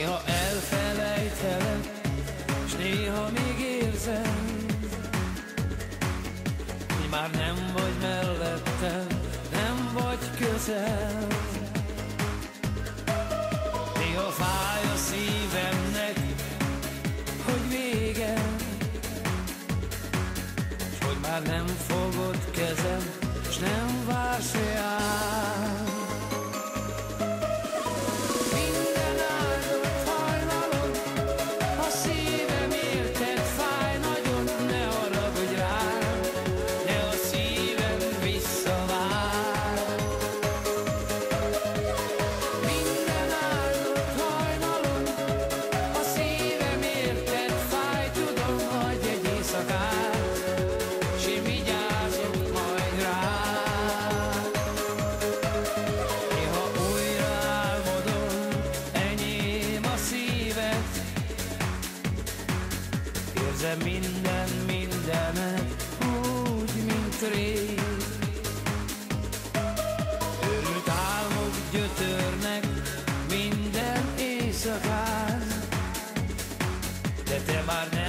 Néha elfelejtelek, és néha még érzem, hogy már nem vagy mellettem, nem vagy közel. Érzem minden, mindenet úgy, mint rég. Örült álmok gyötörnek minden éjszakán De te már nem